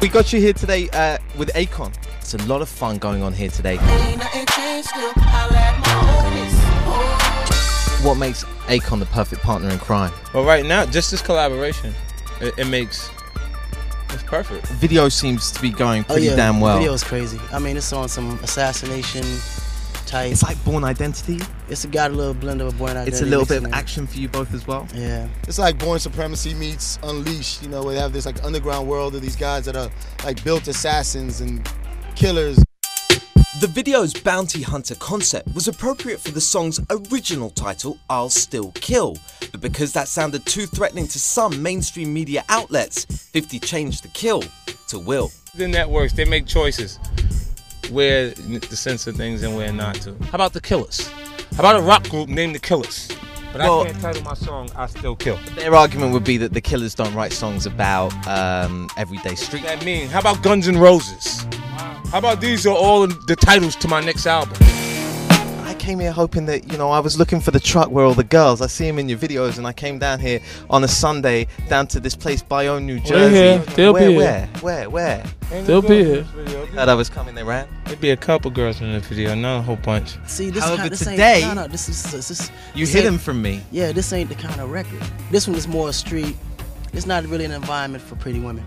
We got you here today uh, with Akon. It's a lot of fun going on here today. What makes Akon the perfect partner in crime? Well, right now, just this collaboration, it, it makes it's perfect. Video seems to be going Oh pretty yeah, damn well. Video is crazy. I mean, it's on some assassination type. It's like Bourne Identity. It's got a little blend of a Bourne Identity. It's a little bit of action for you both as well. Yeah. It's like Bourne Supremacy meets Unleashed. You know, we have this like underground world of these guys that are like built assassins and killers. The video's bounty hunter concept was appropriate for the song's original title, I'll Still Kill, but because that sounded too threatening to some mainstream media outlets, 50 changed the kill to Will. The networks they make choices where to censor things and where not to. How about the Killers? How about a rock group named the Killers? But Well- I can't title my song "I Still Kill." Their argument would be that the Killers don't write songs about um, everyday street. What does that mean? How about Guns N' Roses? How about these are all the titles to my next album? I came here hoping that you know I was looking for the truck where all the girls. I see them in your videos, and I came down here on a Sunday down to this place, Bayonne, New Jersey. here. They'll where, be where, where, where? They'll be here. Heard I was coming, they ran. There'd be a couple girls in the video, not a whole bunch. See, this However, kind, this today- no, no, this is this is. You this hid ain't- them from me. Yeah, this ain't the kind of record. This one is more street. It's not really an environment for pretty women.